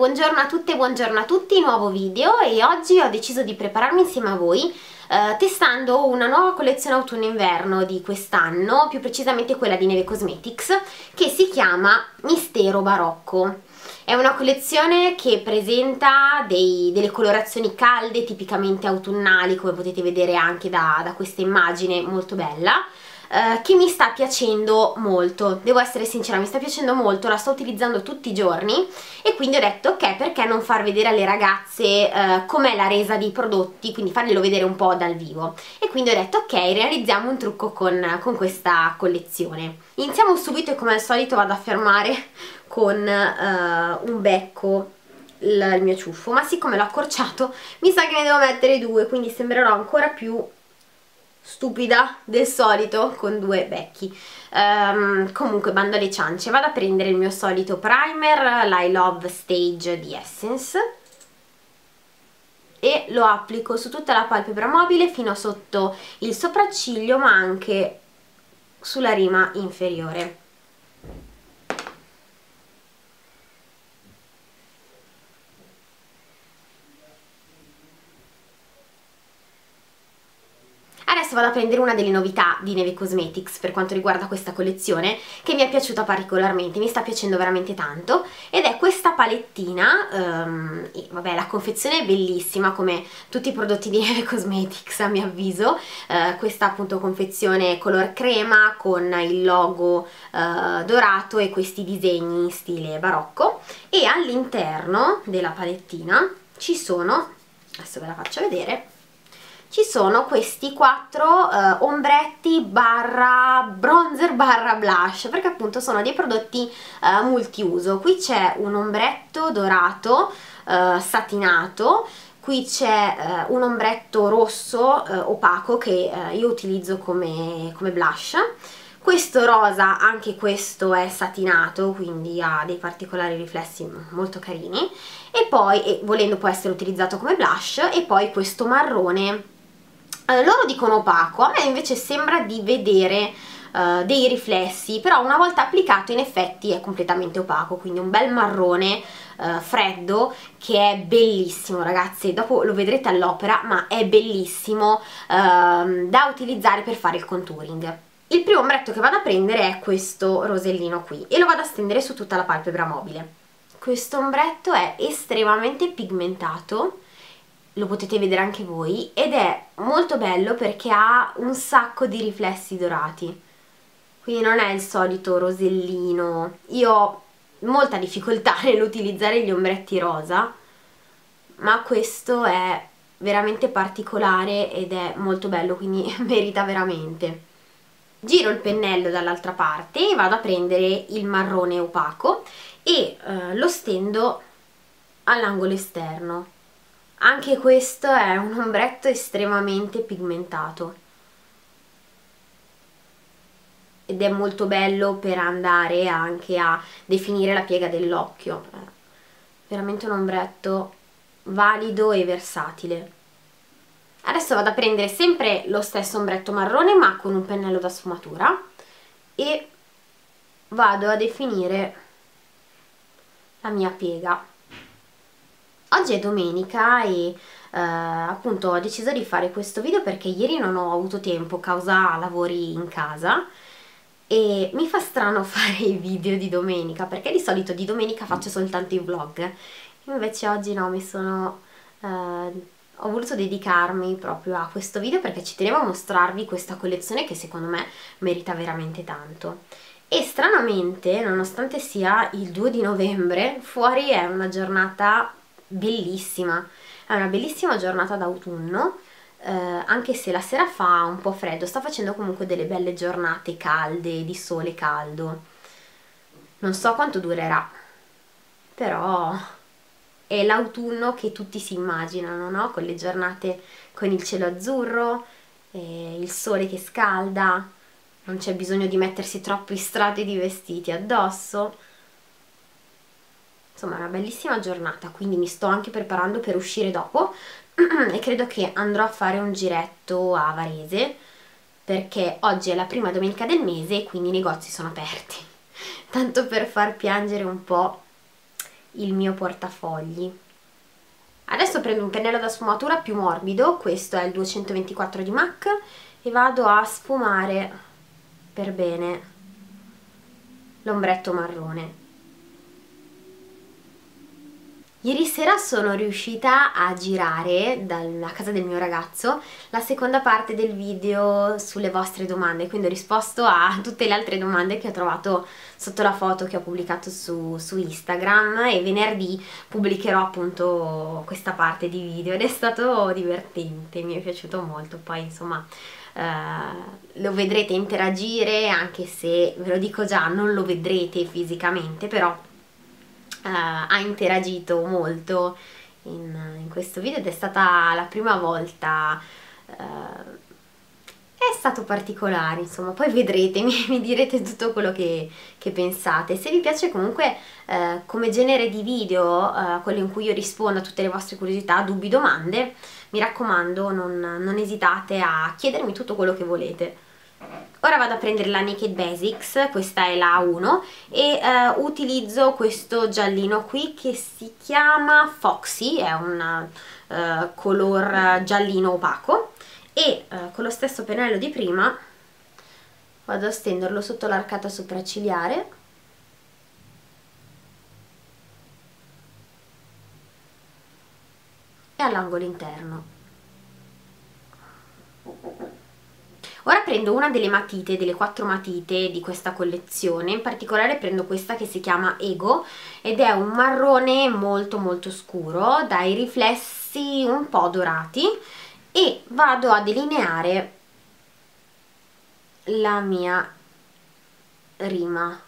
buongiorno a tutte, buongiorno a tutti, nuovo video e oggi ho deciso di prepararmi insieme a voi eh, testando una nuova collezione autunno-inverno di quest'anno, più precisamente quella di Neve Cosmetics, che si chiama Mistero Barocco. È una collezione che presenta dei, delle colorazioni calde, tipicamente autunnali, come potete vedere anche da, da questa immagine molto bella, eh, che mi sta piacendo molto, devo essere sincera, mi sta piacendo molto, la sto utilizzando tutti i giorni e quindi ho detto ok, perché non far vedere alle ragazze eh, com'è la resa dei prodotti, quindi farglielo vedere un po' dal vivo. E quindi ho detto ok, realizziamo un trucco con, con questa collezione. Iniziamo subito e come al solito vado a fermare con uh, un becco il mio ciuffo, ma siccome l'ho accorciato mi sa che ne devo mettere due, quindi sembrerò ancora più stupida del solito con due becchi. Um, comunque bando alle ciance vado a prendere il mio solito primer l'I Love Stage di Essence e lo applico su tutta la palpebra mobile fino sotto il sopracciglio ma anche sulla rima inferiore Adesso vado a prendere una delle novità di Neve Cosmetics per quanto riguarda questa collezione che mi è piaciuta particolarmente, mi sta piacendo veramente tanto ed è questa palettina, um, e, vabbè la confezione è bellissima come tutti i prodotti di Neve Cosmetics a mio avviso, uh, questa appunto confezione color crema con il logo uh, dorato e questi disegni in stile barocco. E all'interno della palettina ci sono, adesso ve la faccio vedere, ci sono questi quattro uh, ombretti barra bronzer barra blush perché appunto sono dei prodotti uh, multiuso. Qui c'è un ombretto dorato uh, satinato. Qui c'è un ombretto rosso opaco che io utilizzo come, come blush. Questo rosa, anche questo è satinato, quindi ha dei particolari riflessi molto carini, e poi, e volendo può essere utilizzato come blush, e poi questo marrone loro dicono opaco, a me invece sembra di vedere uh, dei riflessi, però una volta applicato in effetti è completamente opaco, quindi un bel marrone uh, freddo che è bellissimo ragazzi, dopo lo vedrete all'opera, ma è bellissimo uh, da utilizzare per fare il contouring. Il primo ombretto che vado a prendere è questo rosellino qui e lo vado a stendere su tutta la palpebra mobile. Questo ombretto è estremamente pigmentato, lo potete vedere anche voi ed è molto bello perché ha un sacco di riflessi dorati. Quindi non è il solito rosellino. Io ho molta difficoltà nell'utilizzare gli ombretti rosa ma questo è veramente particolare ed è molto bello quindi merita veramente. Giro il pennello dall'altra parte e vado a prendere il marrone opaco e eh, lo stendo all'angolo esterno anche questo è un ombretto estremamente pigmentato. Ed è molto bello per andare anche a definire la piega dell'occhio. Veramente un ombretto valido e versatile. Adesso vado a prendere sempre lo stesso ombretto marrone ma con un pennello da sfumatura. E vado a definire la mia piega Oggi è domenica e Uh, appunto ho deciso di fare questo video perché ieri non ho avuto tempo causa lavori in casa e mi fa strano fare i video di domenica perché di solito di domenica faccio soltanto i vlog. Invece oggi no, mi sono uh, ho voluto dedicarmi proprio a questo video perché ci tenevo a mostrarvi questa collezione che secondo me merita veramente tanto. E stranamente nonostante sia il 2 di novembre fuori è una giornata bellissima, è una bellissima giornata d'autunno, eh, anche se la sera fa un po' freddo, sta facendo comunque delle belle giornate calde, di sole caldo. Non so quanto durerà, però è l'autunno che tutti si immaginano, no? Con le giornate con il cielo azzurro, il sole che scalda, non c'è bisogno di mettersi troppi strati di vestiti addosso insomma è una bellissima giornata quindi mi sto anche preparando per uscire dopo. E credo che andrò a fare un giretto a Varese perché oggi è la prima domenica del mese e quindi i negozi sono aperti. Tanto per far piangere un po' il mio portafogli. Adesso prendo un pennello da sfumatura più morbido questo è il 224 di MAC e vado a sfumare per bene l'ombretto marrone Ieri sera sono riuscita a girare dalla casa del mio ragazzo la seconda parte del video sulle vostre domande, quindi ho risposto a tutte le altre domande che ho trovato sotto la foto che ho pubblicato su, su Instagram e venerdì pubblicherò appunto questa parte di video ed è stato divertente, mi è piaciuto molto, poi insomma Uh, lo vedrete interagire anche se ve lo dico già non lo vedrete fisicamente però ha interagito molto in, in, questo video ed è stata la prima volta uh, è stato particolare insomma. Poi vedrete mi, mi direte tutto quello che, che, pensate. Se vi piace comunque uh, come genere di video quello in cui io rispondo a tutte le vostre curiosità dubbi domande mi raccomando non, non esitate a chiedermi tutto quello che volete Ora vado a prendere la Naked Basics, questa è la 1 e uh, utilizzo questo giallino qui che si chiama Foxy, è un uh, color giallino opaco e uh, con lo stesso pennello di prima vado a stenderlo sotto l'arcata sopraccigliare e all'angolo interno. Ora prendo una delle matite, delle quattro matite di questa collezione, in particolare prendo questa che si chiama Ego ed è un marrone molto molto scuro, dai riflessi un po' dorati e vado a delineare la mia rima.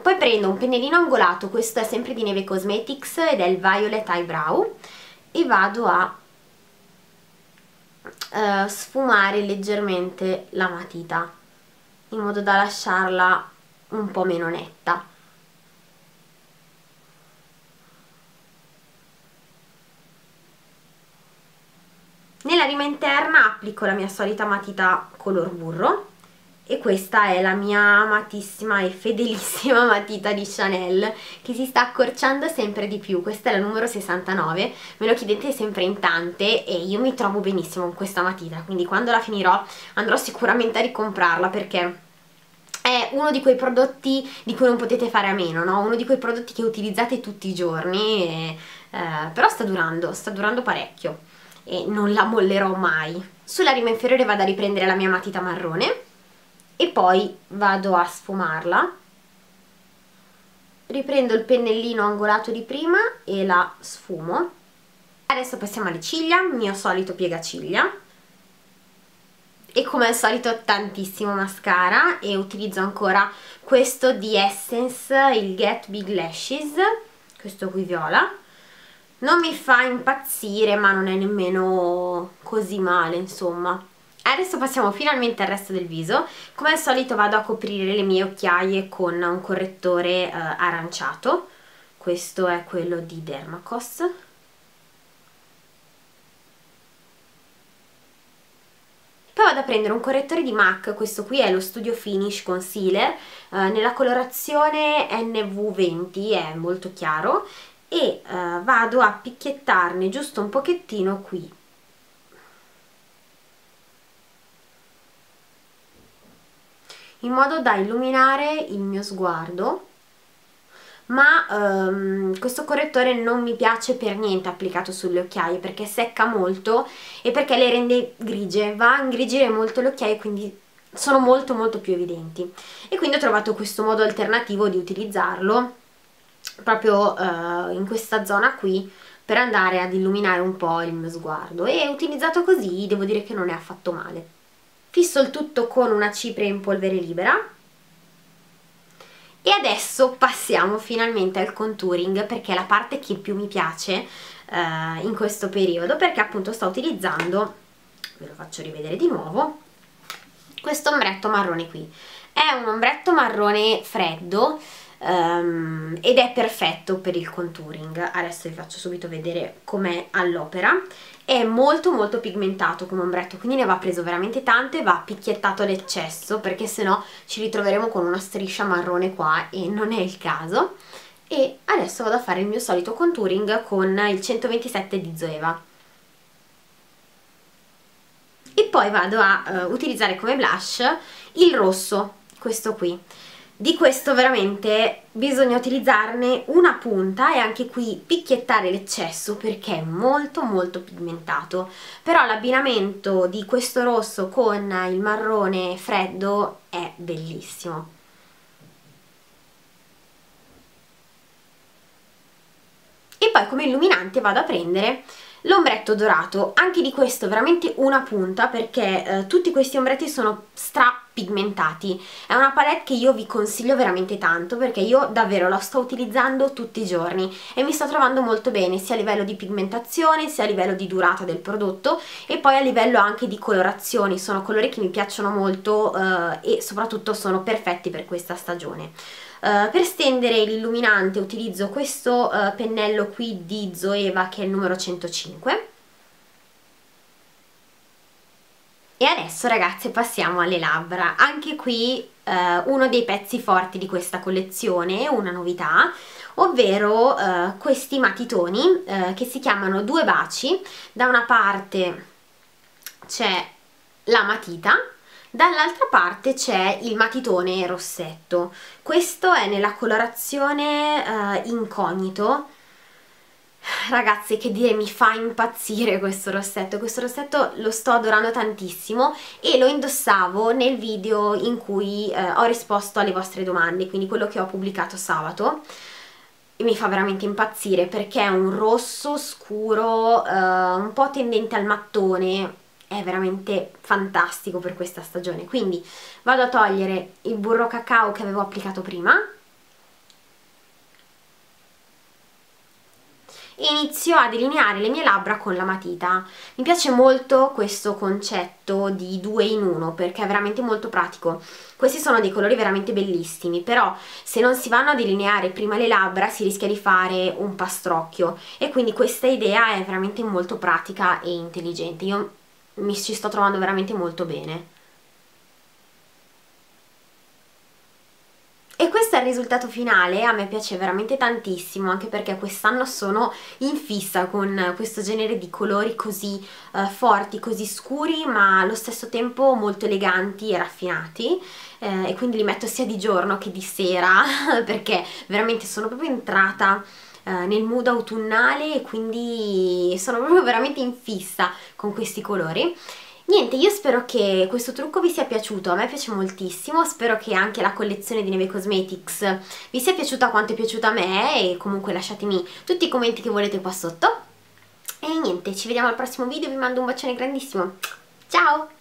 Poi prendo un pennellino angolato, questo è sempre di Neve Cosmetics ed è il Violet Eyebrow e vado a eh, sfumare leggermente la matita in modo da lasciarla un po' meno netta. Nella rima interna applico la mia solita matita color burro e questa è la mia amatissima e fedelissima matita di Chanel che si sta accorciando sempre di più questa è la numero 69 me lo chiedete sempre in tante e io mi trovo benissimo con questa matita quindi quando la finirò andrò sicuramente a ricomprarla perché è uno di quei prodotti di cui non potete fare a meno, no? uno di quei prodotti che utilizzate tutti i giorni, e, eh, però sta durando, sta durando parecchio e non la mollerò mai. Sulla rima inferiore vado a riprendere la mia matita marrone e poi vado a sfumarla. Riprendo il pennellino angolato di prima e la sfumo. Adesso passiamo alle ciglia, mio solito piegaciglia. E come al solito tantissimo mascara e utilizzo ancora questo di Essence, il Get Big Lashes questo qui viola. Non mi fa impazzire ma non è nemmeno così male insomma Adesso passiamo finalmente al resto del viso, come al solito vado a coprire le mie occhiaie con un correttore eh, aranciato, questo è quello di Dermacos. Poi vado a prendere un correttore di MAC, questo qui è lo Studio Finish Concealer, eh, nella colorazione NV20, è molto chiaro, e eh, vado a picchiettarne giusto un pochettino qui in modo da illuminare il mio sguardo ma um, questo correttore non mi piace per niente applicato sulle occhiaie perché secca molto e perché le rende grigie, va a ingrigire molto le occhiaie quindi sono molto molto più evidenti. E quindi ho trovato questo modo alternativo di utilizzarlo proprio uh, in questa zona qui per andare ad illuminare un po' il mio sguardo. E utilizzato così devo dire che non è affatto male fisso il tutto con una cipria in polvere libera. E adesso passiamo finalmente al contouring perché è la parte che più mi piace eh, in questo periodo perché appunto sto utilizzando ve lo faccio rivedere di nuovo questo ombretto marrone qui. È un ombretto marrone freddo um, ed è perfetto per il contouring. Adesso vi faccio subito vedere com'è all'opera. È molto molto pigmentato come ombretto quindi ne va preso veramente tanto e va picchiettato l'eccesso perché sennò ci ritroveremo con una striscia marrone qua e non è il caso. E adesso vado a fare il mio solito contouring con il 127 di Zoeva. E poi vado a uh, utilizzare come blush il rosso, questo qui di questo veramente bisogna utilizzarne una punta e anche qui picchiettare l'eccesso perché è molto molto pigmentato. Però l'abbinamento di questo rosso con il marrone freddo è bellissimo. E poi come illuminante vado a prendere l'ombretto dorato. Anche di questo veramente una punta perché eh, tutti questi ombretti sono stra pigmentati. È una palette che io vi consiglio veramente tanto perché io davvero la sto utilizzando tutti i giorni e mi sto trovando molto bene sia a livello di pigmentazione sia a livello di durata del prodotto e poi a livello anche di colorazioni. Sono colori che mi piacciono molto eh, e soprattutto sono perfetti per questa stagione. Uh, per stendere l'illuminante utilizzo questo uh, pennello qui di Zoeva che è il numero 105 e adesso ragazze passiamo alle labbra. Anche qui uh, uno dei pezzi forti di questa collezione una novità ovvero questi matitoni che si chiamano due baci. Da una parte c'è la matita dall'altra parte c'è il matitone rossetto. Questo è nella colorazione uh, incognito ragazzi che dire mi fa impazzire questo rossetto. Questo rossetto lo sto adorando tantissimo e lo indossavo nel video in cui eh, ho risposto alle vostre domande quindi quello che ho pubblicato sabato. E mi fa veramente impazzire perché è un rosso scuro eh, un po' tendente al mattone. È veramente fantastico per questa stagione. Quindi vado a togliere il burro cacao che avevo applicato prima e inizio a delineare le mie labbra con la matita. Mi piace molto questo concetto di due in uno perché è veramente molto pratico. Questi sono dei colori veramente bellissimi, però se non si vanno a delineare prima le labbra si rischia di fare un pastrocchio e quindi questa idea è veramente molto pratica e intelligente. Io mi ci sto trovando veramente molto bene. E questo è il risultato finale, a me piace veramente tantissimo anche perché quest'anno sono in fissa con questo genere di colori così uh, forti, così scuri ma allo stesso tempo molto eleganti e raffinati. Eh, e quindi li metto sia di giorno che di sera perché veramente sono proprio entrata eh, nel mood autunnale e quindi sono proprio veramente in fissa con questi colori Niente, io spero che questo trucco vi sia piaciuto, a me piace moltissimo, spero che anche la collezione di Neve Cosmetics vi sia piaciuta quanto è piaciuta a me e comunque lasciatemi tutti i commenti che volete qua sotto. E niente, ci vediamo al prossimo video, vi mando un bacione grandissimo, ciao!